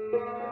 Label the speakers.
Speaker 1: Música